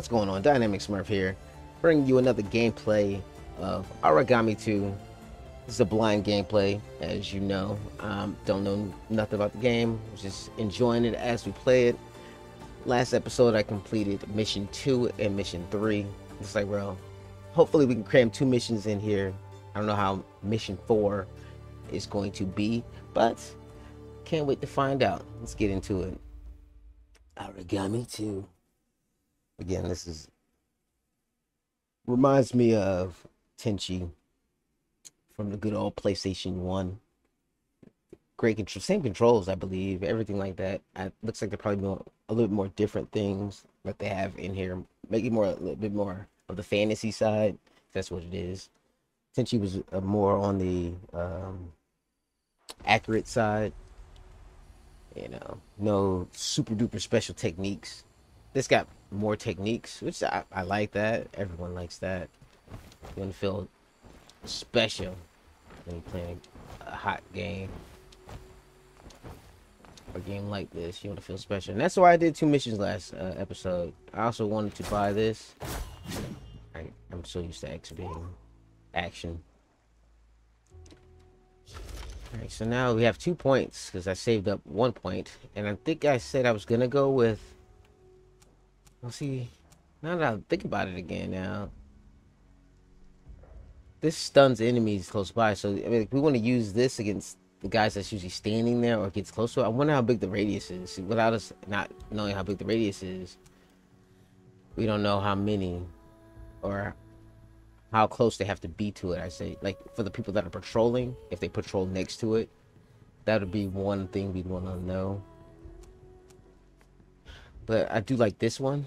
What's going on? Dynamic Smurf here, bringing you another gameplay of Aragami 2. This is a blind gameplay, as you know. Um, don't know nothing about the game, just enjoying it as we play it. Last episode, I completed mission 2 and mission 3. It's like, well, hopefully we can cram two missions in here. I don't know how mission 4 is going to be, but can't wait to find out. Let's get into it. Aragami 2 again, this is reminds me of Tenchu from the good old PlayStation One. Great control, same controls, I believe, everything like that. Looks like they're probably more, a little bit more different things that they have in here, it more a little bit more of the fantasy side. That's what it is. Tenchu was uh, more on the um, accurate side. You know, no super duper special techniques. This got more techniques, which I, I like that. Everyone likes that. You want to feel special when you're playing a hot game. A game like this, you want to feel special. And that's why I did two missions last uh, episode. I also wanted to buy this. I, I'm so used to X being action. Alright, so now we have two points because I saved up one point, and I think I said I was gonna go with well, see, now that I think about it again now, this stuns enemies close by. So, I mean, we want to use this against the guys that's usually standing there or gets close to it. I wonder how big the radius is. Without us not knowing how big the radius is, we don't know how many or how close they have to be to it. I say, like, for the people that are patrolling, if they patrol next to it, that would be one thing we'd want to know. But I do like this one.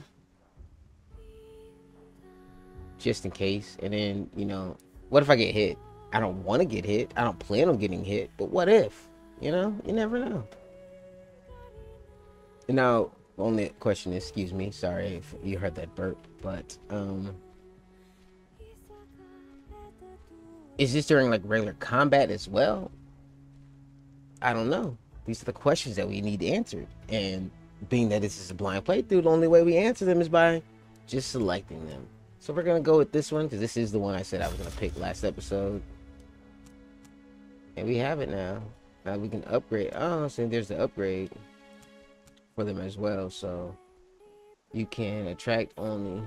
Just in case. And then, you know, what if I get hit? I don't want to get hit. I don't plan on getting hit. But what if? You know, you never know. Now, only question is, excuse me, sorry if you heard that burp, but um is this during like regular combat as well? I don't know. These are the questions that we need answered. And being that this is a blind playthrough, the only way we answer them is by just selecting them. So we're gonna go with this one because this is the one I said I was gonna pick last episode. And we have it now. Now we can upgrade. Oh, so there's the upgrade for them as well. So you can attract only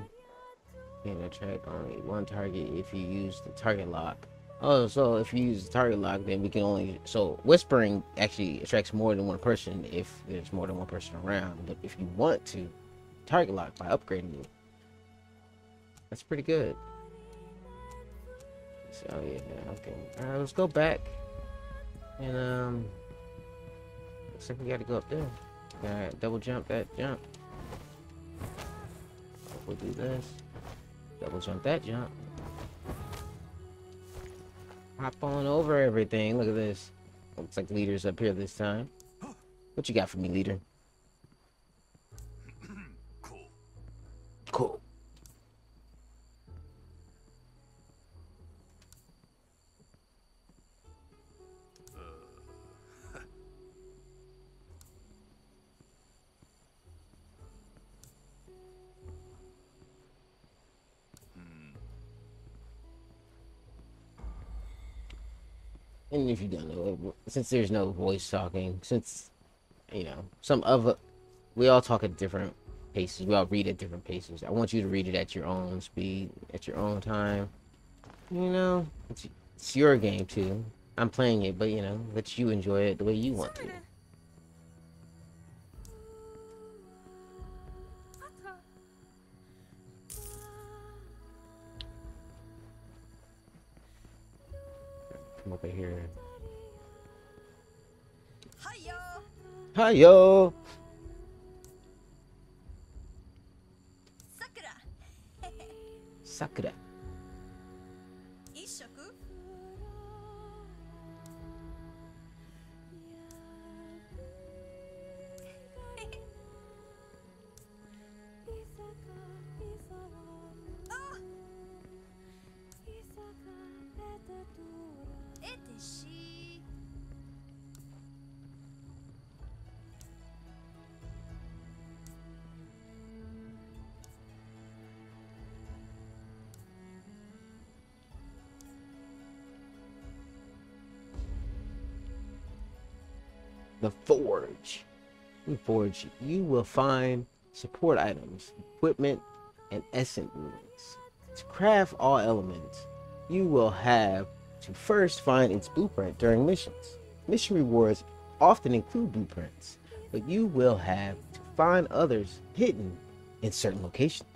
can attract only one target if you use the target lock. Oh, so if you use target lock, then we can only so whispering actually attracts more than one person if there's more than one person around. But if you want to target lock by upgrading it, that's pretty good. So yeah, okay. All right, let's go back. And um, looks like we got to go up there. Gotta double jump that jump. We'll do this. Double jump that jump. Hop on over everything. Look at this. Looks like leader's up here this time. What you got for me, leader? Since there's no voice talking, since you know some of we all talk at different paces, we all read at different paces. I want you to read it at your own speed, at your own time. You know, it's, it's your game too. I'm playing it, but you know, let you enjoy it the way you want to. Come over here. はよ。さくら。the Forge. In Forge, you will find support items, equipment, and essence runes. To craft all elements, you will have to first find its blueprint during missions. Mission rewards often include blueprints, but you will have to find others hidden in certain locations.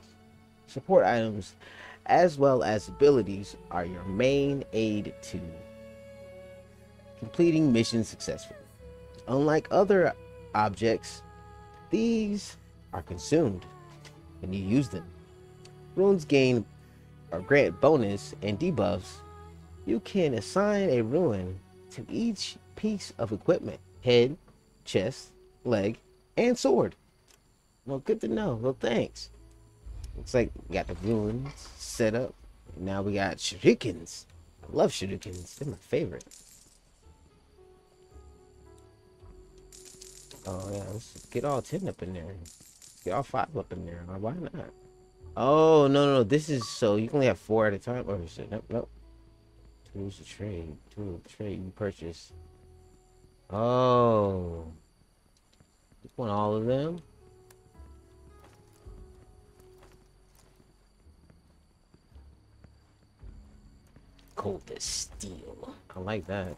Support items, as well as abilities, are your main aid to completing missions successfully. Unlike other objects, these are consumed when you use them. Runes gain or grant bonus and debuffs. You can assign a rune to each piece of equipment head, chest, leg, and sword. Well, good to know. Well, thanks. Looks like we got the runes set up. Now we got shurikens. I love shurikens. They're my favorite. Oh yeah, let's get all ten up in there. Get all five up in there. Why not? Oh no no, this is so you can only have four at a time. Oh, or is it? Nope nope. Two's the trade. Two the trade you purchase. Oh. You want all of them? Cold as steel. I like that.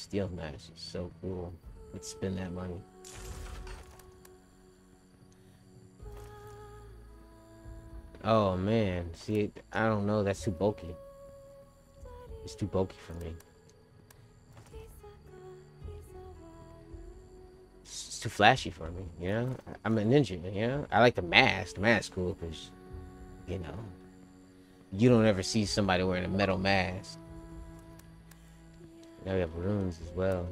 Steel match is so cool. Let's spend that money. Oh man, see, I don't know. That's too bulky. It's too bulky for me. It's too flashy for me, you know? I'm a ninja, you know? I like the mask. The mask cool because, you know, you don't ever see somebody wearing a metal mask. Now we have runes as well.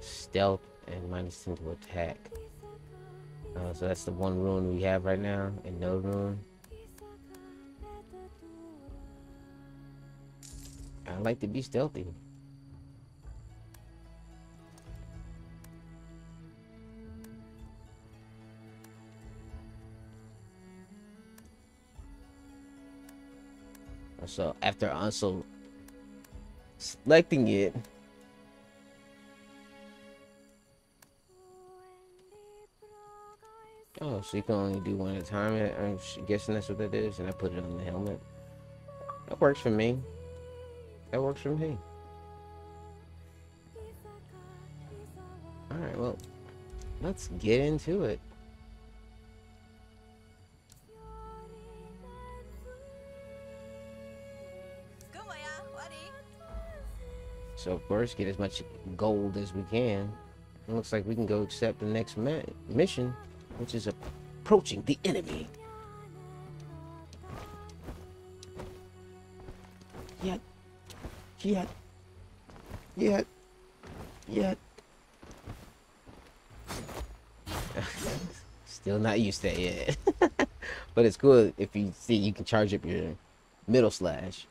Stealth and minus 10 to attack. Uh, so that's the one rune we have right now, and no rune. I like to be stealthy. So after also selecting it, oh, so you can only do one at a time. I'm guessing that's what that is, and I put it on the helmet. That works for me. That works for me. All right, well, let's get into it. So of course, get as much gold as we can. It looks like we can go accept the next mission, which is approaching the enemy. Yet, yet, yet, yet. Still not used to that yet. but it's cool if you see you can charge up your middle slash.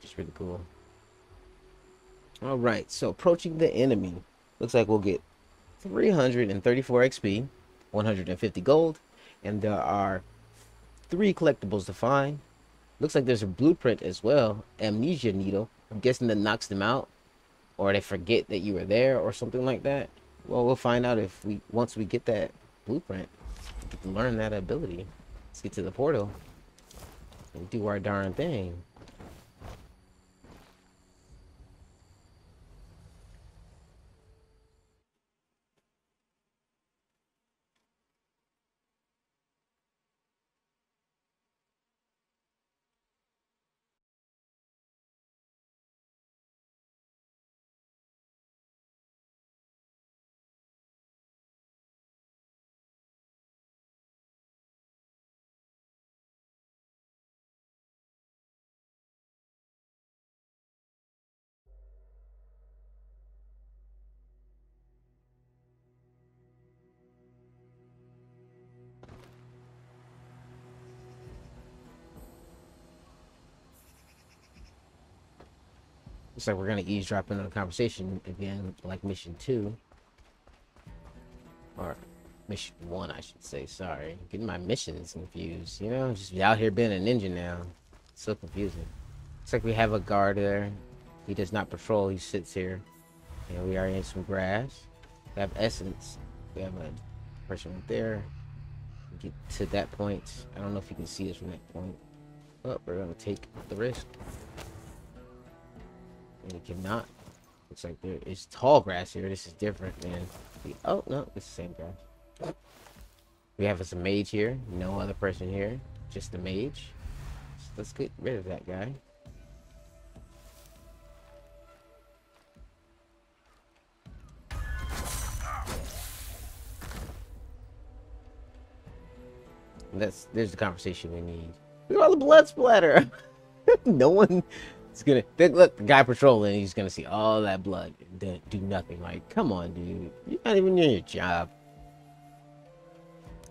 Which is really cool. All right, so approaching the enemy. Looks like we'll get 334 XP, 150 gold, and there are three collectibles to find. Looks like there's a blueprint as well, amnesia needle. I'm guessing that knocks them out, or they forget that you were there, or something like that. Well, we'll find out if we once we get that blueprint, we can learn that ability. Let's get to the portal and do our darn thing. Looks like we're gonna eavesdrop into the conversation again, like mission two. Or mission one, I should say. Sorry. Getting my missions confused. You know, just out here being a ninja now. So confusing. Looks like we have a guard there. He does not patrol. He sits here. And we are in some grass. We have essence. We have a person right there. Get to that point. I don't know if you can see us from that point. But we're gonna take the risk. We cannot. Looks like there is tall grass here. This is different than the oh no, it's the same grass. We have a mage here. No other person here. Just the mage. So let's get rid of that guy. That's there's the conversation we need. Look at all the blood splatter. no one is gonna they- look the guy patrolling. He's gonna see all that blood and do, do nothing. Like, come on, dude. You're not even doing your job.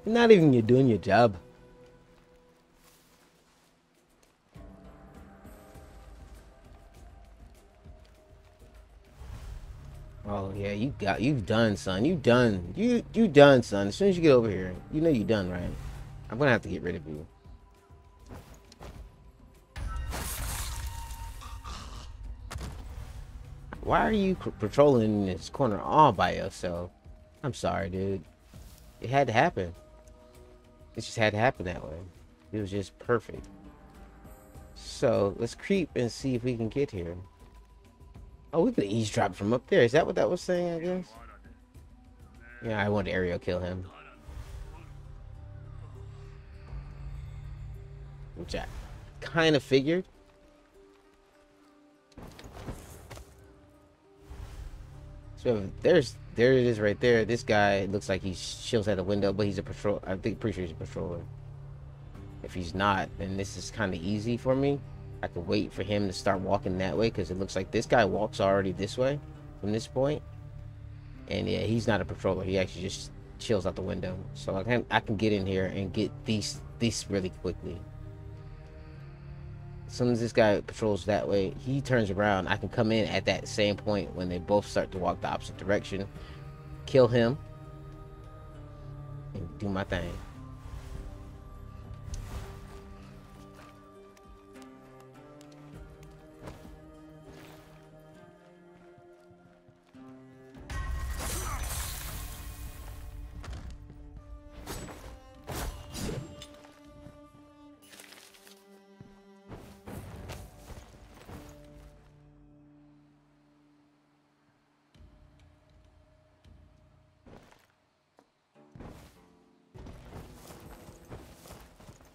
You're not even you're doing your job. Oh yeah, you got you've done, son. You done. You you done, son. As soon as you get over here, you know you done, right? I'm gonna have to get rid of you. Why are you patrolling this corner all by yourself? I'm sorry, dude. It had to happen. It just had to happen that way. It was just perfect. So let's creep and see if we can get here. Oh, we could eavesdrop from up there. Is that what that was saying? I guess. Yeah, I want to kill him. Which I kind of figured. So there's there it is right there. This guy looks like he chills at the window, but he's a patrol. I think pretty sure he's a patroller. If he's not, then this is kind of easy for me. I could wait for him to start walking that way because it looks like this guy walks already this way from this point. And yeah, he's not a patroller. He actually just chills out the window. So I can I can get in here and get these these really quickly. As soon as this guy patrols that way, he turns around. I can come in at that same point when they both start to walk the opposite direction, kill him, and do my thing.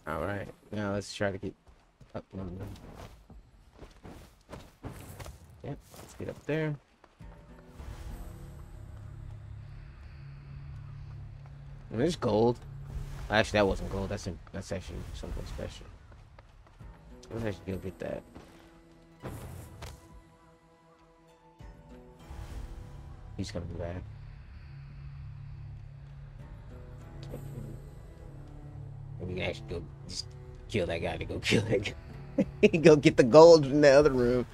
All right, now let's try to get up. Yep, let's get up there. And there's gold. Actually, that wasn't gold. That's in, that's actually something special. Let's actually go get that. He's coming back. Actually go just kill that guy to go kill that guy. go get the gold from the other room.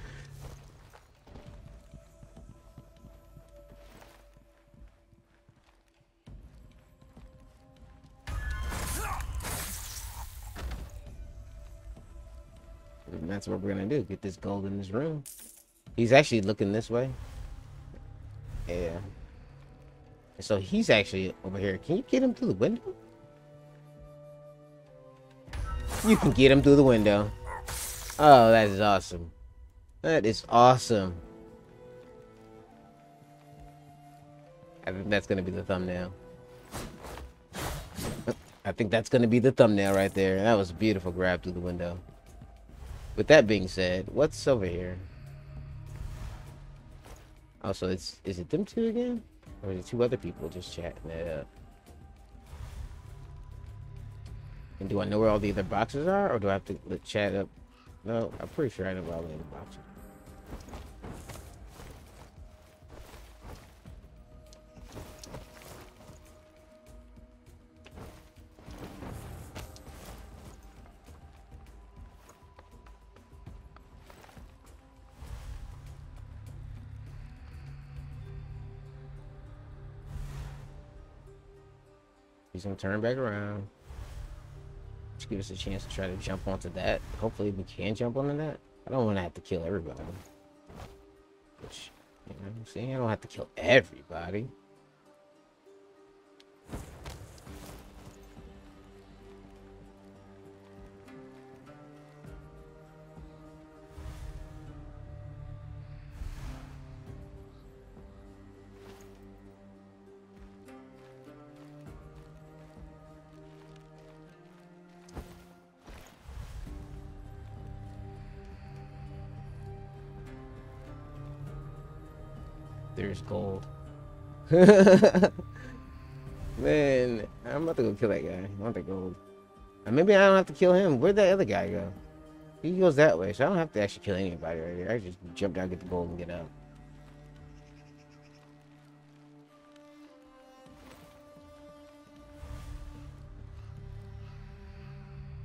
And that's what we're gonna do. Get this gold in this room. He's actually looking this way. Yeah. So he's actually over here. Can you get him through the window? You can get him through the window. Oh, that is awesome. That is awesome. I think that's gonna be the thumbnail. I think that's gonna be the thumbnail right there. That was a beautiful grab through the window. With that being said, what's over here? Also, it's is it them two again? Or is it two other people just chatting it up? And do I know where all the other boxes are, or do I have to look chat up? No, I'm pretty sure I know where all the other boxes. He's gonna turn back around. Just give us a chance to try to jump onto that. Hopefully we can jump onto that. I don't want to have to kill everybody. Which, you know what I'm saying? I don't have to kill everybody. Gold. Man, I'm about to go kill that guy. I want the gold. And maybe I don't have to kill him. Where'd that other guy go? He goes that way, so I don't have to actually kill anybody right here. I just jump down, get the gold, and get out.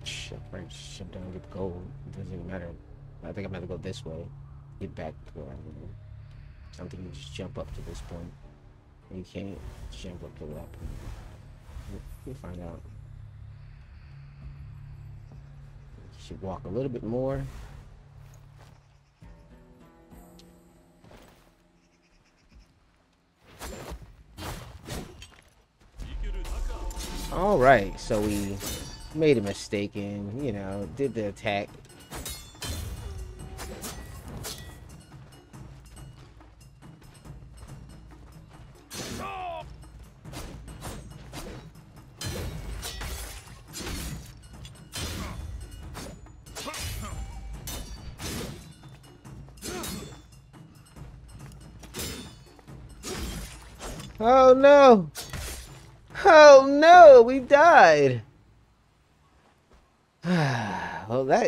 Shit, right, jump down, get the gold. It doesn't even matter. I think I'm gonna go this way. Get back to where I'm going. Think you just jump up to this point. You can't jump up to that point. We'll find out. You should walk a little bit more. All right, so we made a mistake and, you know, did the attack.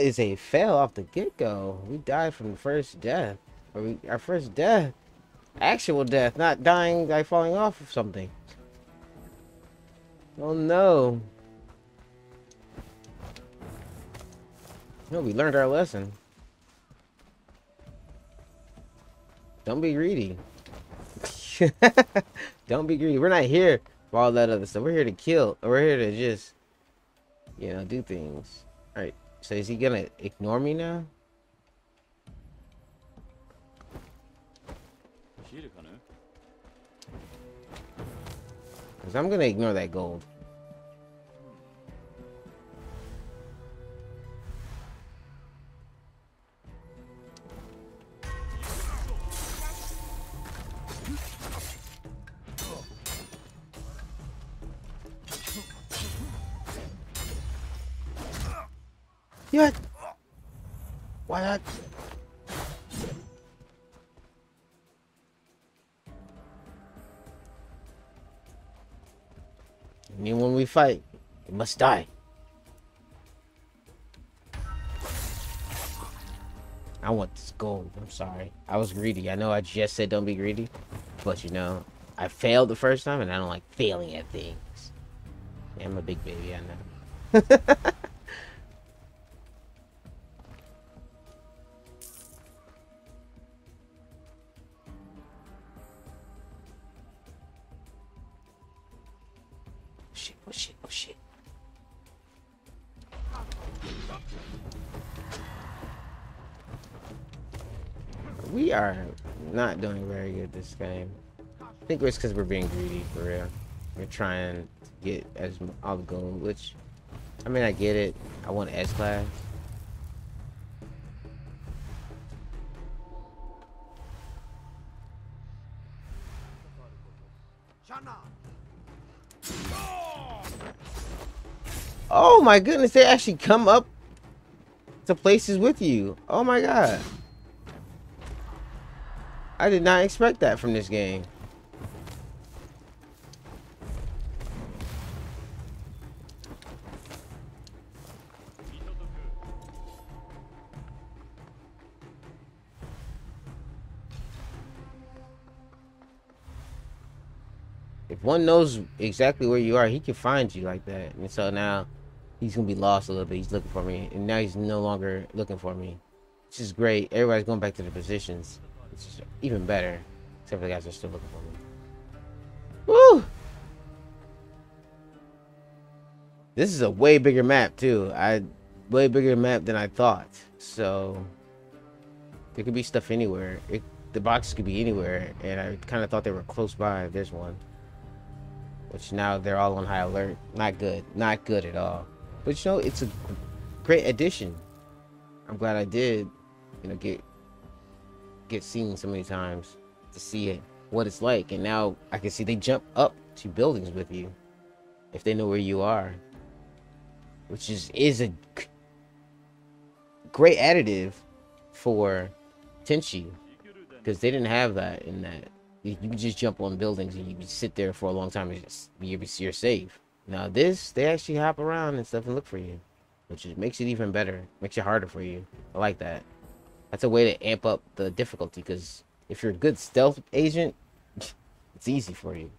Is a fail off the get-go. We died from the first death. Or we, our first death. Actual death, not dying by falling off of something. Oh no. No, we learned our lesson. Don't be greedy. Don't be greedy. We're not here for all that other stuff. We're here to kill. We're here to just, you know, do things. So is he gonna ignore me now? Cause I'm gonna ignore that gold. What? What? I mean, when we fight, we must die. I want this gold. I'm sorry. I was greedy. I know I just said don't be greedy. But, you know, I failed the first time, and I don't like failing at things. Yeah, I'm a big baby, I know. this game. I think it's because we're being greedy, for real. We're trying to get as all the gold, which, I mean, I get it. I want S class. Oh my goodness, they actually come up to places with you. Oh my god. I did not expect that from this game. If one knows exactly where you are, he can find you like that. And so now he's gonna be lost a little bit. He's looking for me, and now he's no longer looking for me. Which is great. Everybody's going back to their positions. Which is even better. Except for the guys are still looking for me. Woo! This is a way bigger map too. I way bigger map than I thought. So there could be stuff anywhere. It the boxes could be anywhere, and I kind of thought they were close by. There's one. Which now they're all on high alert. Not good. Not good at all. But you know, it's a great addition. I'm glad I did, you know, get get seen so many times to see it, what it's like. And now I can see they jump up to buildings with you if they know where you are. Which is is a great additive for Tenchu because they didn't have that in that. You, can just jump on buildings and you can sit there for a long time and you're, you're safe. Now this, they actually hop around and stuff and look for you, which is, makes it even better. Makes it harder for you. I like that. That's a way to amp up the difficulty because if you're a good stealth agent, it's easy for you.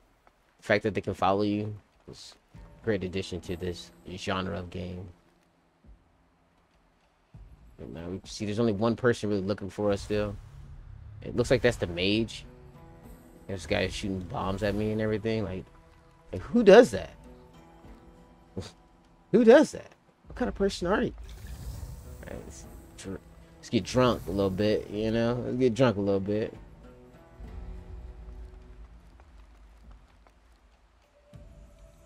The fact that they can follow you is a great addition to this genre of game. And now we see there's only one person really looking for us still. It looks like that's the mage. This guy is shooting bombs at me and everything. Like, like who does that? who does that? What kind of person are you? Let's get drunk a little bit, you know? Let's get drunk a little bit.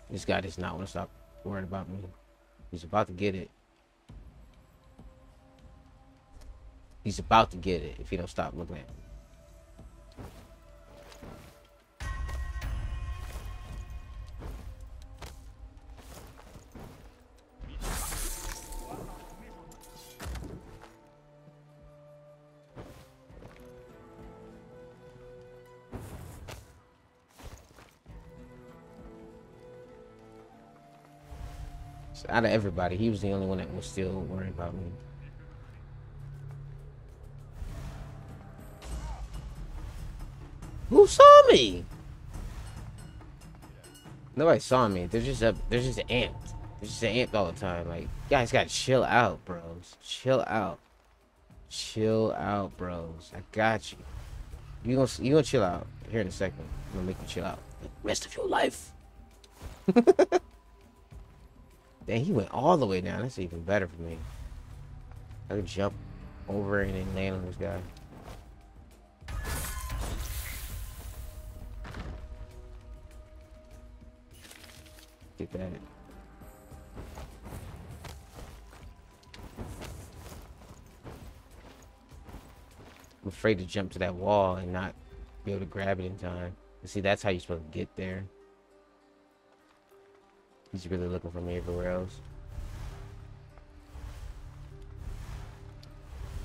This guy does not want to stop worrying about me. He's about to get it. He's about to get it if he don't stop looking at me. So out of everybody, he was the only one that was still worried about me. Who saw me? Nobody saw me. They're just up. They're just amped. They're just amped all the time. Like, guys, gotta chill out, bros. Chill out. Chill out, bros. I got you. You gonna you gonna chill out here in a second. I'm gonna make you chill out. The rest of your life. Dang, he went all the way down. That's even better for me. I could jump over and then land on this guy. Get that. I'm afraid to jump to that wall and not be able to grab it in time. See, that's how you're supposed to get there. He's really looking for me everywhere else.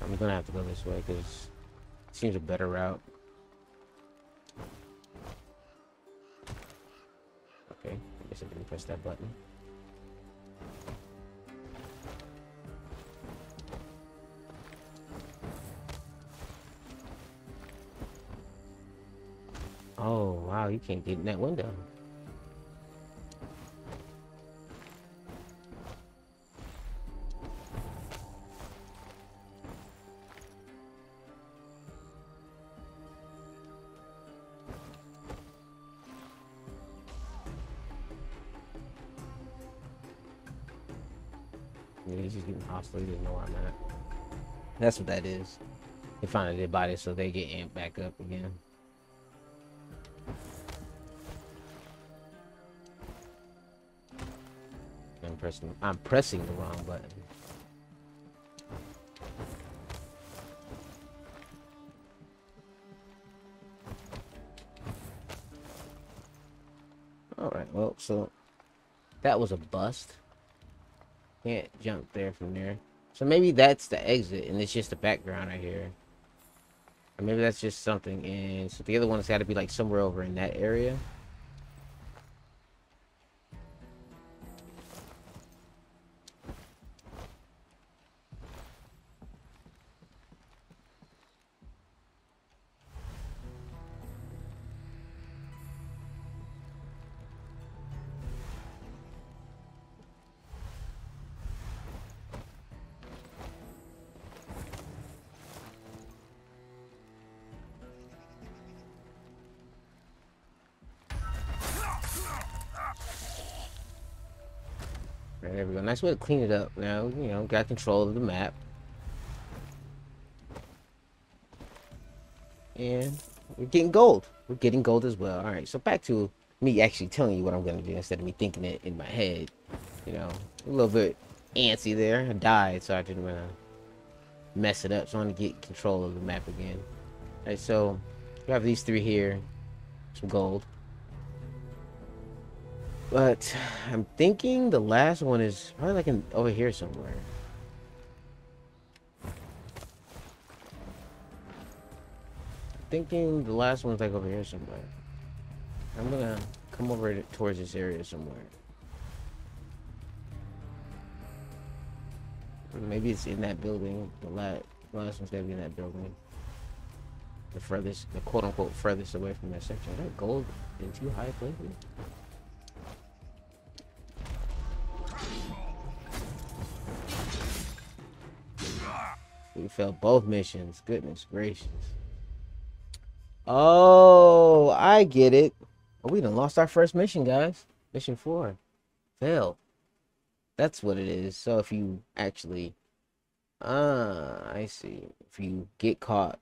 I'm gonna have to go this way because it seems a better route. Okay, I guess I didn't press that button. Oh, wow, you can't get in that window. He doesn't know I'm at. That's what that is. They find dead body, so they get amped back up again. I'm pressing. I'm pressing the wrong button. All right. Well, so that was a bust. Can't jump there from there. So maybe that's the exit, and it's just the background right here. Or maybe that's just something. And so the other one's got to be like somewhere over in that area. To clean it up. Now, you know, got control of the map. and we're getting gold. We're getting gold as well. All right, so back to me actually telling you what I'm gonna do instead of me thinking it in my head. You know, a little bit antsy there. I died, so I didn't wanna mess it up. So I want to get control of the map again. All right, so we have these three here, some gold. But I'm thinking the last one is probably like in, over here somewhere. I'm thinking the last one's like over here somewhere. I'm gonna come over towards this area somewhere. Maybe it's in that building. The last, last one's gotta be in that building. The furthest, the quote unquote furthest away from that section. Is that gold in too high places? We failed both missions. Goodness gracious. Oh, I get it. Oh, we done lost our first mission, guys. Mission four. Failed. That's what it is. So if you actually... Ah, I see. If you get caught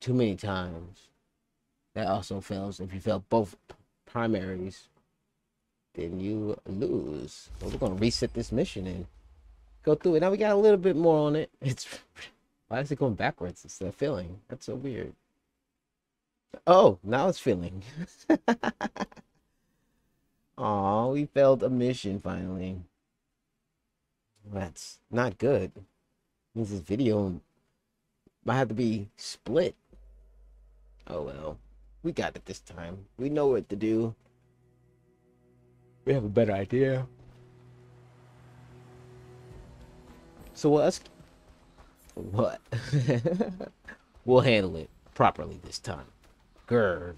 too many times, that also fails. If you fail both primaries, then you lose. We're going to reset this mission and go through it. Now we got a little bit more on it. It's why is it going backwards It's of filling? That's so weird. Oh, now it's feeling. Oh, we failed a mission finally. That's not good. Means this video might have to be split. Oh well. We got it this time. We know what to do. We have a better idea. So we'll ask what? we'll handle it properly this time. Grr.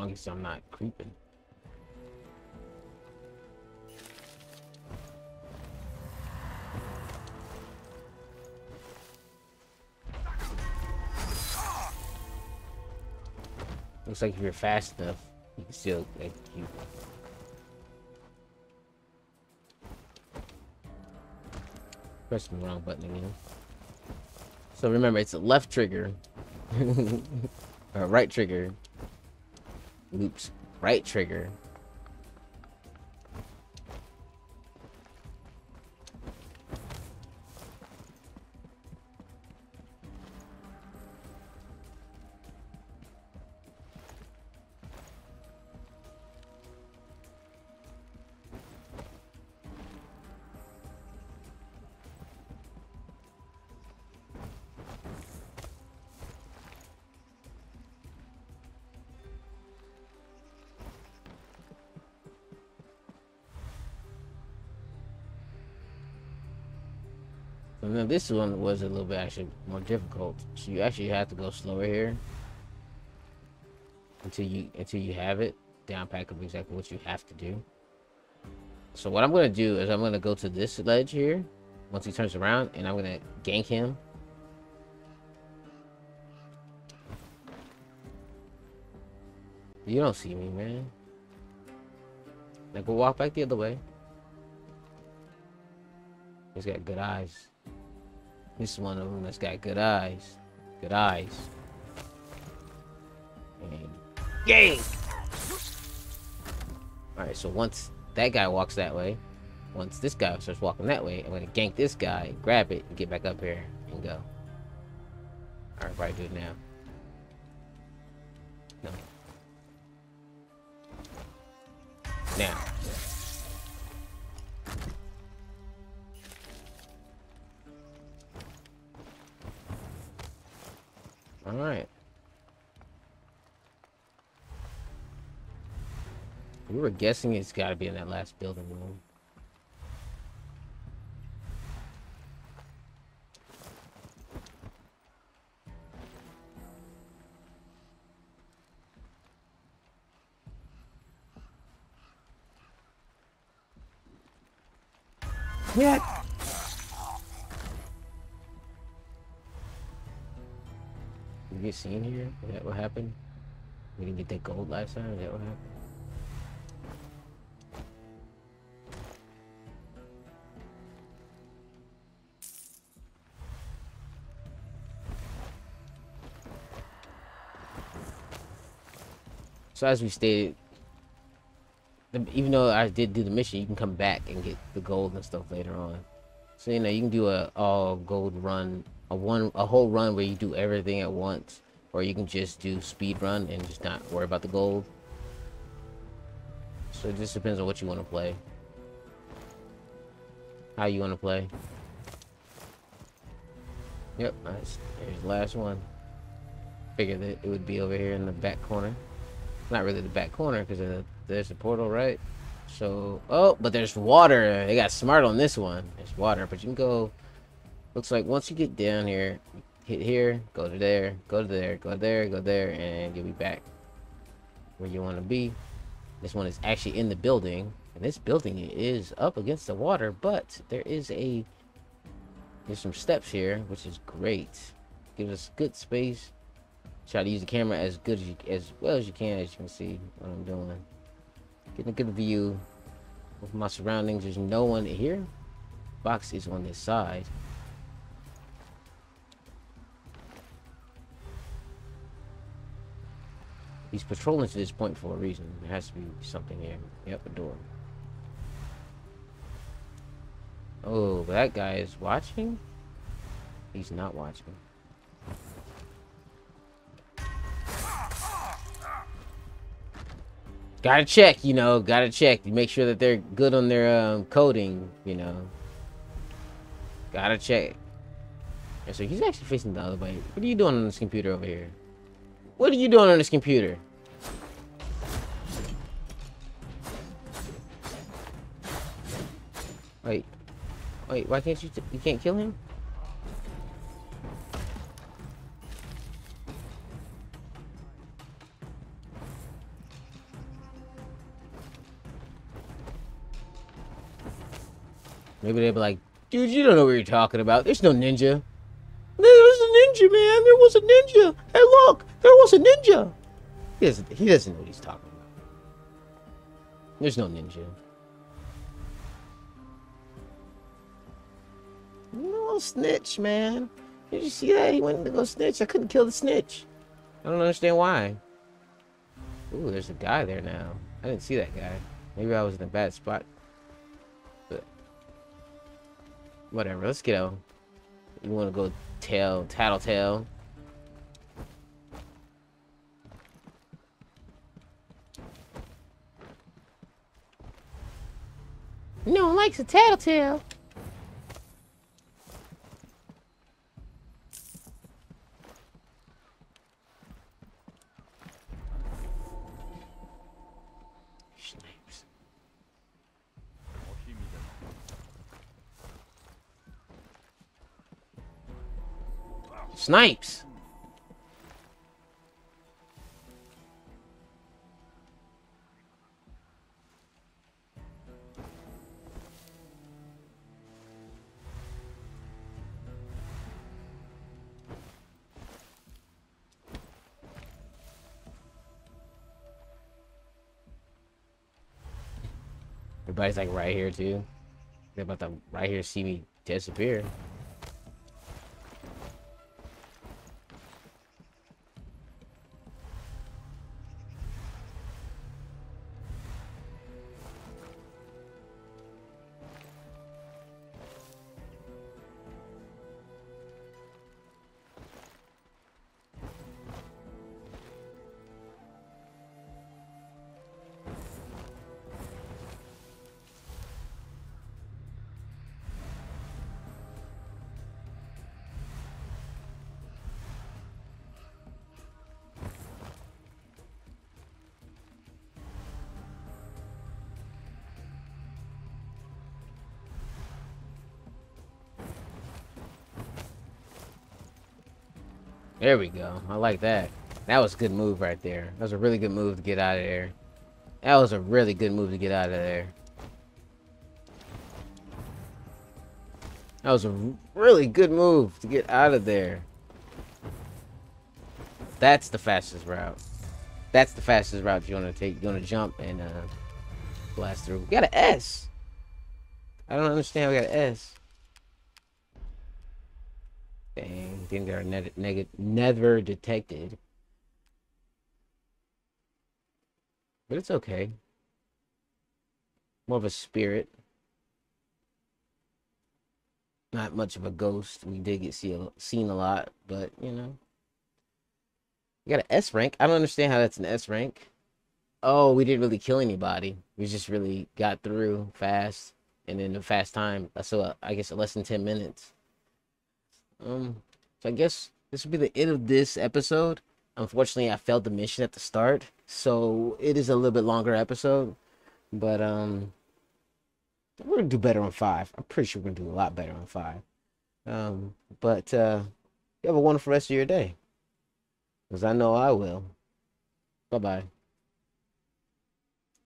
Long as I'm not creeping. Looks like if you're fast enough, you can still execute. Pressing the wrong button again. So remember, it's a left trigger, or right trigger Oops. Right trigger. Now this one was a little bit actually more difficult. So you actually have to go slower here until you until you have it down pack of exactly what you have to do. So what I'm gonna do is I'm gonna go to this ledge here once he turns around and I'm gonna gank him. You don't see me, man. Now go walk back the other way. He's got good eyes. This is one of them that's got good eyes. Good eyes. And gang! Alright, so once that guy walks that way, once this guy starts walking that way, I'm gonna gank this guy, grab it, and get back up here and go. Alright, probably do it now. No. Now. All right. We were guessing it's got to be in that last building room. Yeah. We get seen here? Is that what happened? We didn't get that gold last time? Is that what happened? So as we stated, even though I did do the mission, you can come back and get the gold and stuff later on. So you know you can do a all gold run, a one a whole run where you do everything at once, or you can just do speed run and just not worry about the gold. So it just depends on what you want to play, how you want to play. Yep, nice. There's the last one. Figured that it would be over here in the back corner. Not really the back corner because the, there's a portal, right? So, oh, but there's water. They got smart on this one. There's water, but you can go. Looks like once you get down here, hit here, go to there, go to there, go there, go there, and you'll be back where you want to be. This one is actually in the building, and this building is up against the water, but there is a there's some steps here, which is great. Gives us good space. Try to use the camera as good as you, as well as you can, as you can see what I'm doing. Getting a good view of my surroundings. There's no one here. Box is on this side. He's patrolling to this point for a reason. There has to be something here. Yep, a door. Oh, that guy is watching? He's not watching. Gotta check, you know, gotta check. Make sure that they're good on their um, coding, you know. Gotta check. So he's actually facing the other way. What are you doing on this computer over here? What are you doing on this computer? Wait. Wait, why can't you... you can't kill him? Maybe they'd be like, dude, you don't know what you're talking about. There's no ninja. Ninja, man. There was a ninja. Hey, look, there was a ninja. He doesn't, he doesn't know what he's talking about. There's no ninja. Little snitch, man. Did you see that? He went to go snitch. I couldn't kill the snitch. I don't understand why. Ooh, there's a guy there now. I didn't see that guy. Maybe I was in a bad spot. But whatever, let's get out. You wanna go tail, tattletale. No one likes a tattletale. Snipes. Snipes. Everybody's like right here too. They're about to right here see me disappear. There we go. I like that. That was a good move right there. That was a really good move to get out of there. That was a really good move to get out of there. That was a really good move to get out of there. That's the fastest route. That's the fastest route you want to take. You want to jump and uh, blast through. We got an S. I don't understand. We got an S. Dang, our net, neg never detected. But it's okay. More of a spirit. Not much of a ghost. We did get see a, seen a lot, but you know. We got an S rank. I don't understand how that's an S rank. Oh, we didn't really kill anybody. We just really got through fast and in a fast time. So uh, I guess less than 10 minutes. Um, so I guess this will be the end of this episode. Unfortunately, I failed the mission at the start, so it is a little bit longer episode. But um, we're gonna do better on five. I'm pretty sure we're gonna do a lot better on five. Um, but uh, you have a wonderful rest of your day, because I know I will. Bye bye.